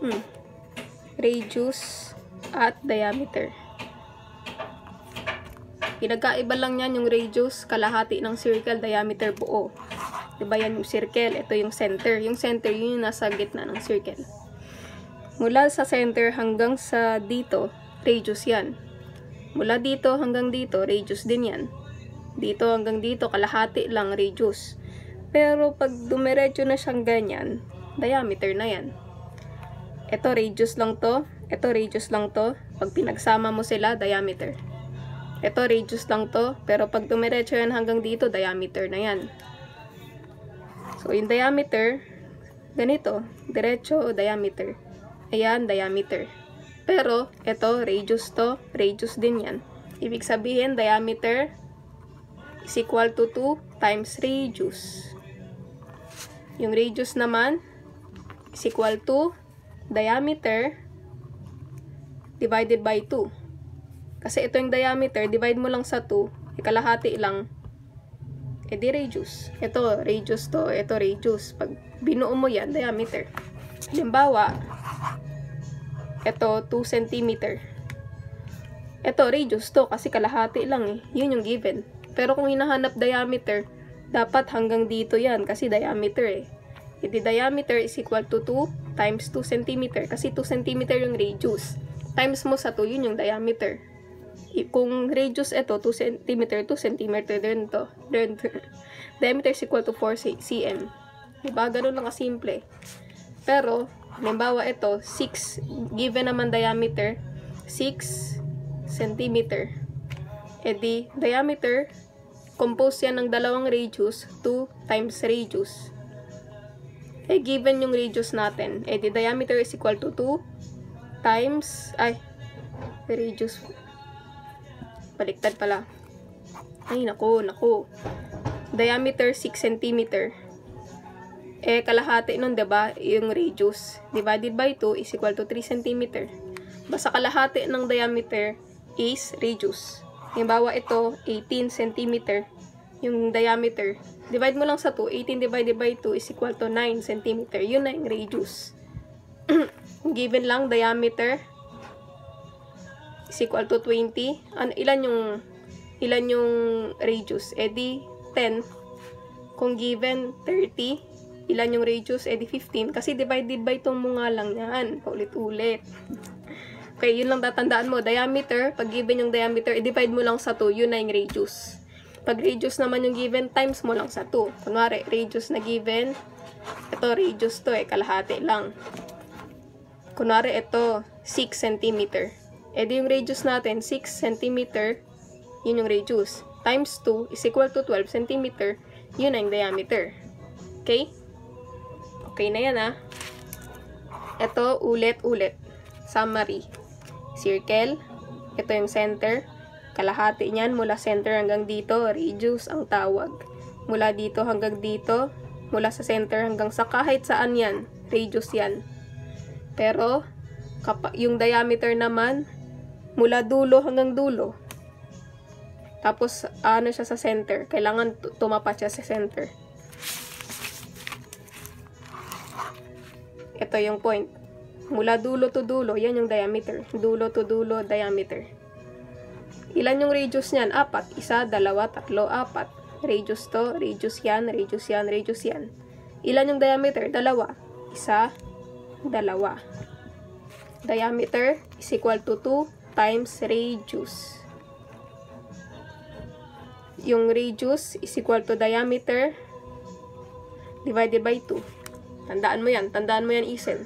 Hmm. Radius at diameter. Pinagkaiba lang yan yung radius, kalahati ng circle, diameter buo. Diba yan yung circle, ito yung center. Yung center, yun yung nasa gitna ng circle. Mula sa center hanggang sa dito, radius yan. Mula dito hanggang dito, radius din yan. Dito hanggang dito, kalahati lang radius. Pero pag dumiretso na siyang ganyan, diameter na yan. Ito radius lang to, ito radius lang to. Pag pinagsama mo sila, diameter. Ito radius lang to, pero pag dumiretso yan hanggang dito, diameter na yan. So, yung diameter, ganito, diretso o diameter. Ayan, diameter. Pero, ito, radius to, radius din yan. Ibig sabihin, diameter is equal to 2 times radius. Yung radius naman is equal to diameter divided by 2. Kasi ito yung diameter, divide mo lang sa 2, ikalahati lang, edi radius. Ito, radius to, ito radius. Pag binuo mo yan, diameter. Halimbawa, ito 2 cm. Ito, radius to, kasi kalahati lang eh. Yun yung given. Pero kung hinahanap diameter, dapat hanggang dito yan, kasi diameter eh. Edi diameter is equal to 2 times 2 cm. Kasi 2 cm yung radius. Times mo sa 2, yun yung diameter. Kung radius ito, 2 cm, 2 cm din to. Then, diameter is equal to 4 c- cm. Diba? Ganun lang kasimple. Pero, halimbawa ito, 6, given naman diameter, 6 cm. E di, diameter, compose yan ng dalawang radius, 2 times radius. Eh, given yung radius natin, eh, the diameter is equal to 2 times, ay, radius, baliktad pala. Ay, naku, naku. Diameter 6 cm. Eh, kalahati nun, ba yung radius. Divided by 2 is equal to 3 cm. Basta kalahati ng diameter is radius. Halimbawa, ito, 18 cm. Yung diameter. Divide mo lang sa 2. 18 divided by 2 is equal to 9 cm. Yun na yung radius. Given lang, diameter is equal to 20. Ano, ilan yung ilan yung radius? E di 10. Kung given 30, ilan yung radius? E di 15. Kasi divided by itong mga lang yan. Paulit-ulit. Okay, yun lang tatandaan mo. Diameter, pag given yung diameter, i-divide mo lang sa 2. Yun na yung radius. Pag radius naman yung given, times mo lang sa 2. Kunwari, radius na given, ito radius to eh, kalahati lang. Kunwari, ito 6 cm. E di yung radius natin, 6 cm, yun yung radius. Times 2 is equal to 12 cm, yun na yung diameter. Okay? Okay na yan ah. Ito, ulit-ulit. Summary. Circle. Ito yung center. Kalahati niyan mula center hanggang dito, radius ang tawag. Mula dito hanggang dito, mula sa center hanggang sa kahit saan yan, radius yan. Pero, yung diameter naman, mula dulo hanggang dulo. Tapos, ano siya sa center. Kailangan tu- tumapat siya sa center. Ito yung point. Mula dulo to dulo, yan yung diameter. Dulo to dulo, diameter. Ilan yung radius niyan? Apat. Isa, dalawa, tatlo, apat. Radius to, radius yan, radius yan, radius yan. Ilan yung diameter? Dalawa. Isa, dalawa. Diameter is equal to 2 times radius. Yung radius is equal to diameter divided by 2. Tandaan mo yan. Tandaan mo yan, Isel.